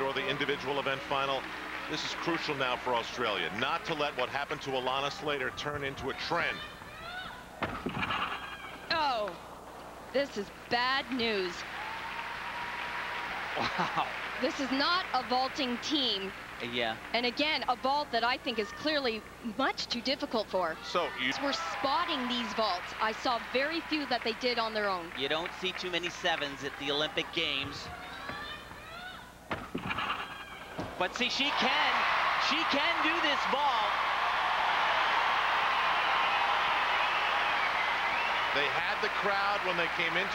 or the individual event final. This is crucial now for Australia, not to let what happened to Allana Slater turn into a trend. Oh, this is bad news. Wow. This is not a vaulting team. Yeah. And again, a vault that I think is clearly much too difficult for. So you We're spotting these vaults. I saw very few that they did on their own. You don't see too many sevens at the Olympic Games. But see, she can. She can do this ball. they had the crowd when they came into